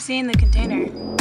seeing the container.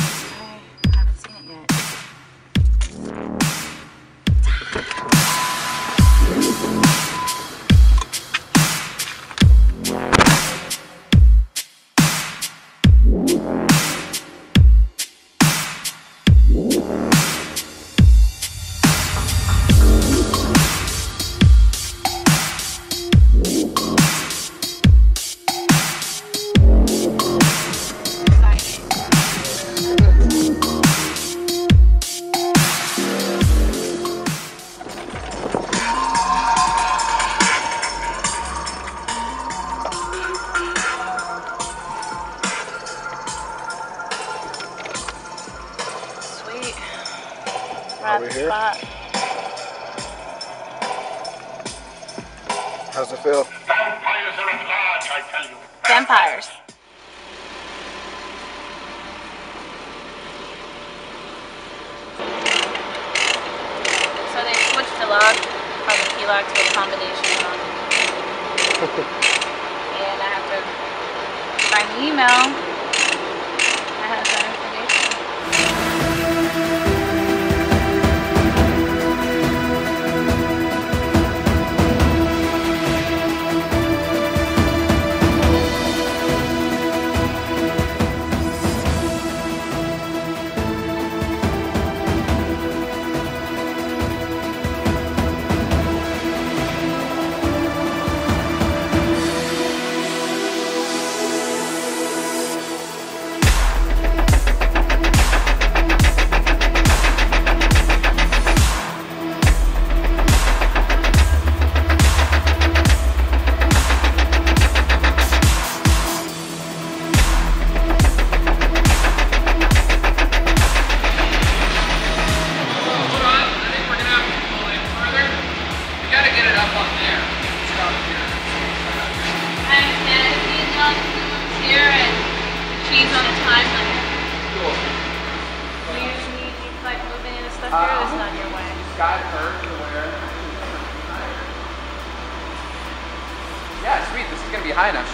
How's it feel? Vampires are at large, I tell you. Vampires. So they switched to log, how the key log to a combination and I have to find the email.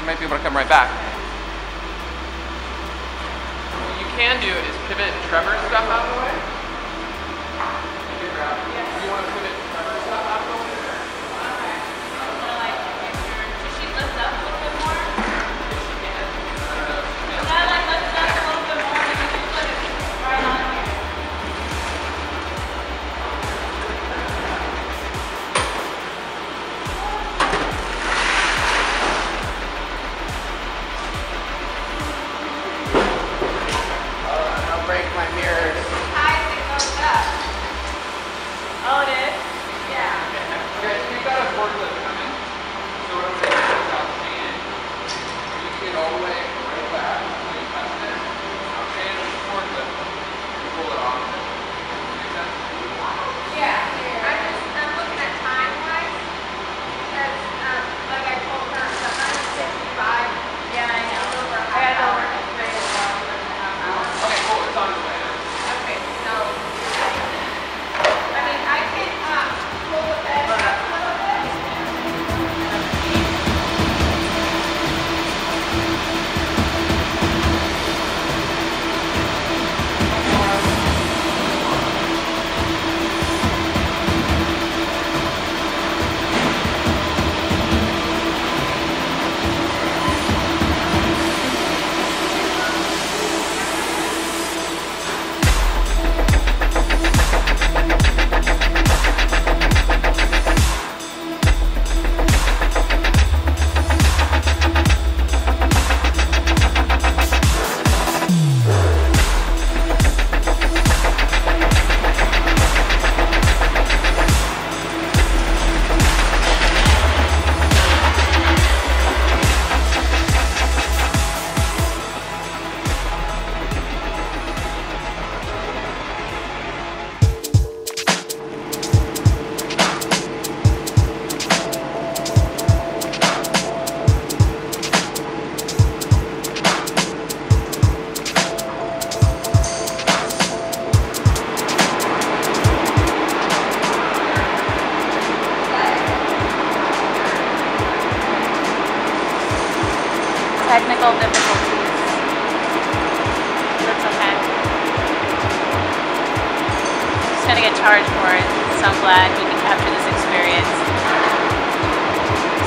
maybe recommend Just gonna get charged for it, so I'm glad we can capture this experience.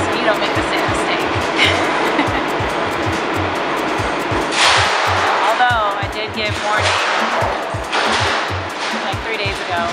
So you don't make the same mistake. Although I did give warning like three days ago.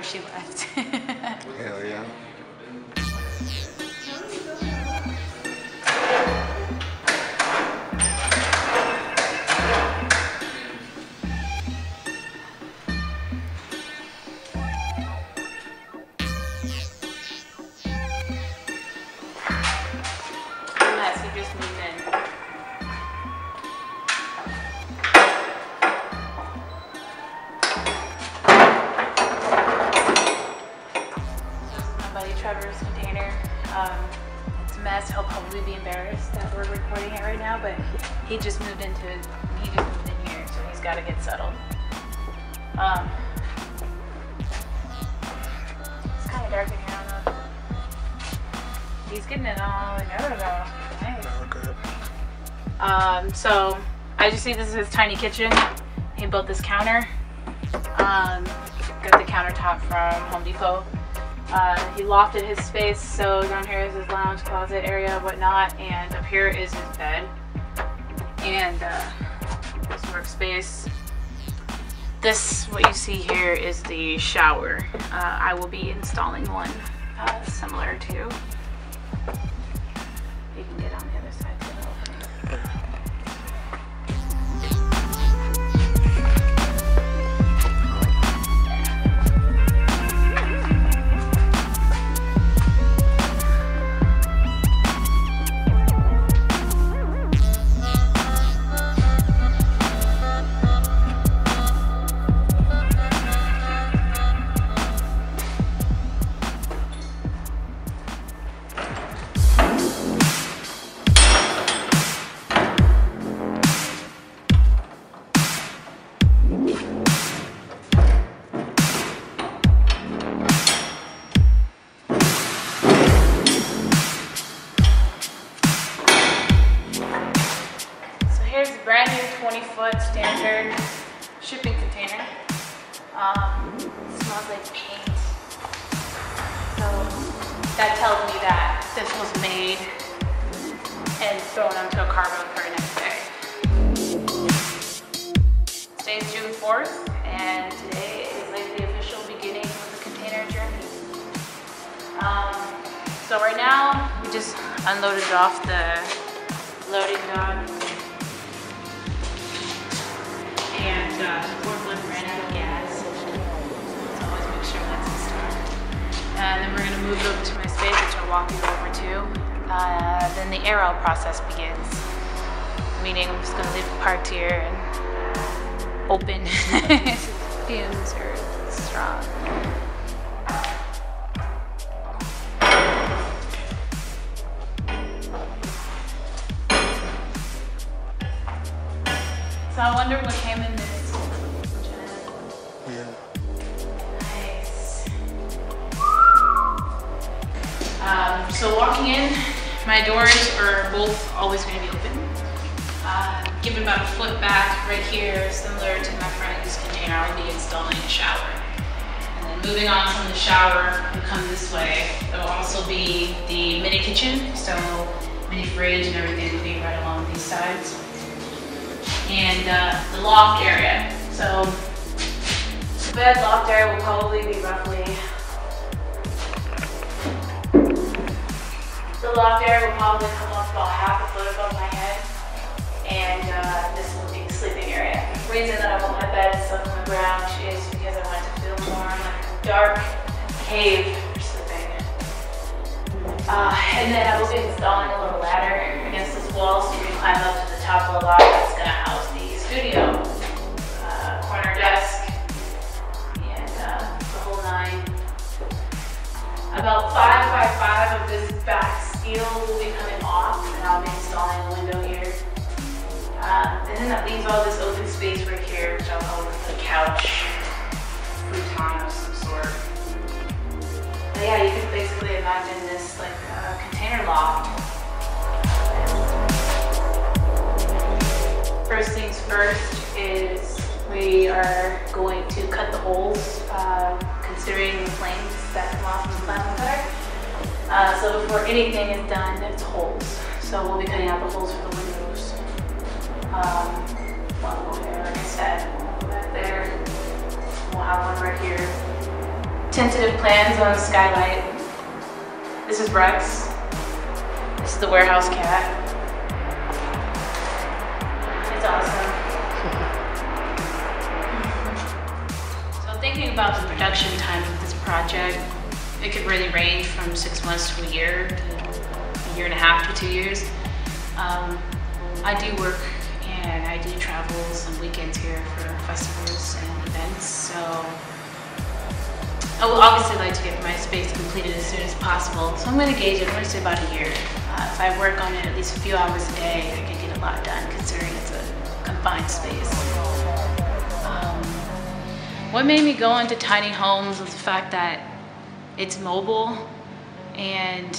After she left. Um, it's kind of dark in here. I don't know. He's getting it all. I don't know. Nice. Okay. Um, so as you see, this is his tiny kitchen. He built this counter. Um, got the countertop from Home Depot. Uh, he lofted his space, so down here is his lounge, closet area, whatnot, and up here is his bed and uh, this workspace. This, what you see here, is the shower. Uh, I will be installing one uh, similar to. So right now, we just unloaded off the loading dock. And uh, forklift ran out of gas. So always make sure that's a start. And then we're gonna move over to my space, which I'll walk you over to. Uh, then the aero process begins. Meaning I'm just gonna leave it parked here and open. Fumes are strong. So I wonder what came in this. Nice. Um, so walking in, my doors are both always going to be open. Uh, given about a foot back right here, similar to my friend's container, I'll be installing a shower. And then moving on from the shower, we come this way. There will also be the mini kitchen, so mini fridge and everything will be right along these sides and uh, the loft area. So the bed loft area will probably be roughly, the loft area will probably come up about half a foot above my head. And uh, this will be the sleeping area. The reason that I want my bed stuck on the ground is because I want it to feel more like a dark cave for sleeping. Uh, and then I will be installing a little ladder against this wall so you can climb up to the top of the loft studio, uh, corner desk, and uh, the whole nine. About five by five of this back steel will be coming off and I'll be installing a window here. Uh, and then that leaves all this open space right here, which I'll call the couch, futon of some sort. But yeah, you can basically imagine this like a container loft. First is we are going to cut the holes, uh, considering the planes that come off of the plasma cutter. Uh, so before anything is done, it's holes. So we'll be cutting out the holes for the windows. Um, one over there, like I said, back there. We'll have one right here tentative plans on the skylight. This is Rex. This is the warehouse cat. About the production time of this project, it could really range from six months to a year, to a year and a half to two years. Um, I do work and I do travel some weekends here for festivals and events, so I would obviously like to get my space completed as soon as possible, so I'm going to gauge it. I'm going to say about a year. Uh, if I work on it at least a few hours a day, I can get a lot done considering it's a confined space. What made me go into tiny homes was the fact that it's mobile and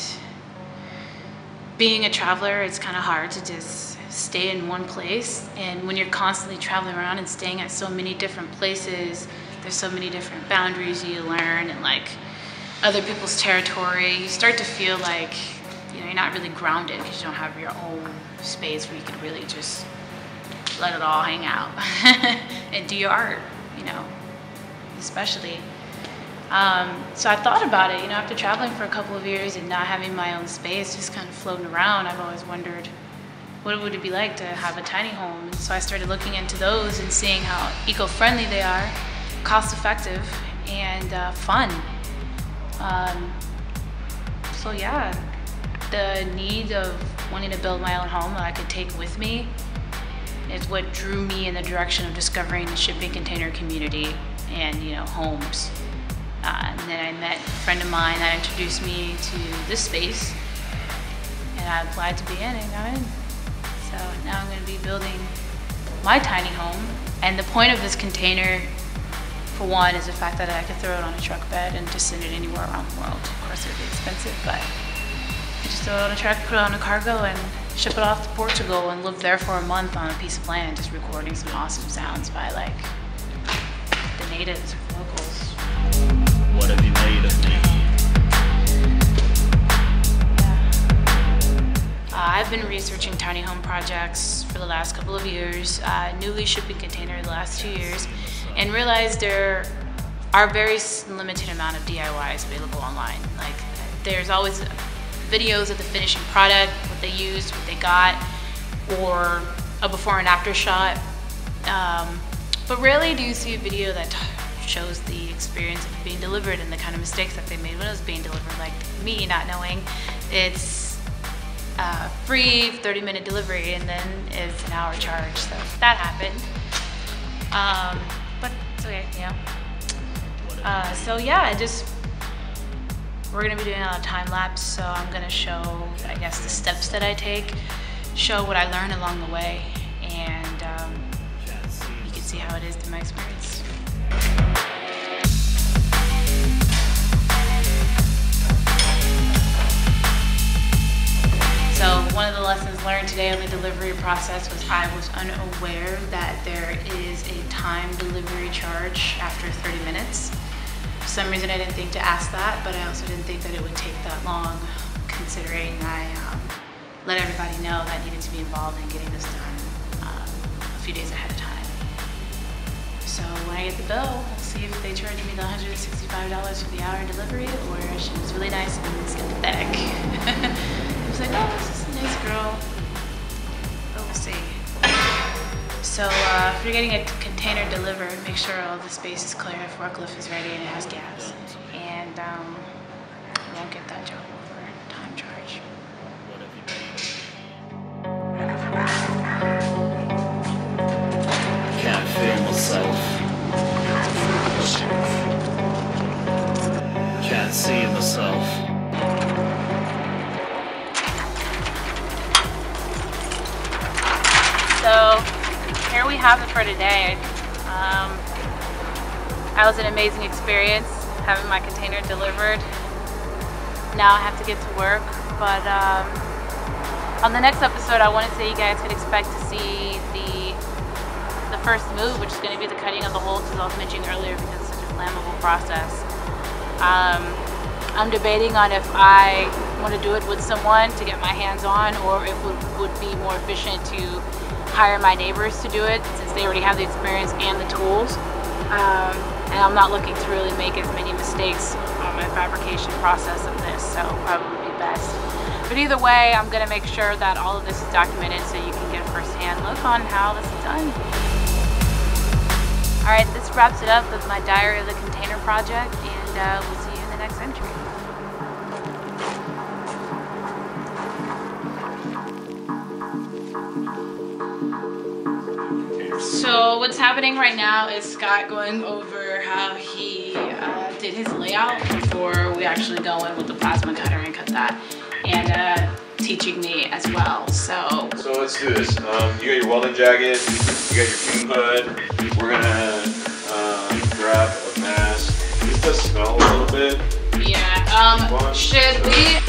being a traveler, it's kind of hard to just stay in one place. And when you're constantly traveling around and staying at so many different places, there's so many different boundaries you learn and like other people's territory. You start to feel like you know you're not really grounded because you don't have your own space where you can really just let it all hang out and do your art. You know, especially. Um, so I thought about it. You know, after traveling for a couple of years and not having my own space, just kind of floating around, I've always wondered what would it be like to have a tiny home. And so I started looking into those and seeing how eco-friendly they are cost effective and uh, fun. Um, so yeah, the need of wanting to build my own home that I could take with me is what drew me in the direction of discovering the shipping container community and you know homes. Uh, and then I met a friend of mine that introduced me to this space, and I applied to be in and got in. So now I'm going to be building my tiny home, and the point of this container for one is the fact that I could throw it on a truck bed and just send it anywhere around the world. Of course, it would be expensive, but I just throw it on a truck, put it on a cargo, and ship it off to Portugal and live there for a month on a piece of land, just recording some awesome sounds by like natives or locals. What have you made of me? I've been researching tiny home projects for the last couple of years, uh, newly shipping container the last two years, and realized there are very limited amount of DIYs available online. Like there's always videos of the finishing product, what they used, what they got, or a before and after shot. Um, but rarely do you see a video that shows the experience of being delivered and the kind of mistakes that they made when it was being delivered, like me not knowing it's uh, free 30 minute delivery and then it's an hour charge. So that happened. Um, but it's okay, yeah. Uh, so yeah, I just we're gonna be doing a time lapse, so I'm gonna show, I guess, the steps that I take, show what I learn along the way, and um, see how it is through my experience. So one of the lessons learned today on the delivery process was I was unaware that there is a time delivery charge after 30 minutes. For some reason I didn't think to ask that, but I also didn't think that it would take that long considering I um, let everybody know that I needed to be involved in getting this done um, a few days ahead of time. So when I get the bill, see if they charge me the $165 for the hour delivery or she was really nice and sympathetic. I was like, oh, this is a nice girl. But we'll see. So uh, if you're getting a container delivered, make sure all the space is clear, forklift is ready, and it has gas. And um, you won't get that job have it for today. Um, that was an amazing experience having my container delivered. Now I have to get to work, but um, on the next episode I want to say you guys could expect to see the the first move, which is going to be the cutting of the holes as I was mentioning earlier because it's such a flammable process. Um, I'm debating on if I want to do it with someone to get my hands on or if it would, would be more efficient to hire my neighbors to do it since they already have the experience and the tools. Um, and I'm not looking to really make as many mistakes on my fabrication process of this, so probably be best. But either way, I'm going to make sure that all of this is documented so you can get a first-hand look on how this is done. Alright, this wraps it up with my Diary of the Container project, and uh, we'll see you in the next entry. Happening right now is Scott going over how he uh, did his layout before we actually go in with the plasma cutter and cut that, and uh, teaching me as well. So So let's do this. Um, you got your welding jacket, you got your fume hood. We're gonna um, grab a mask. This does smell a little bit. yeah, um, should we?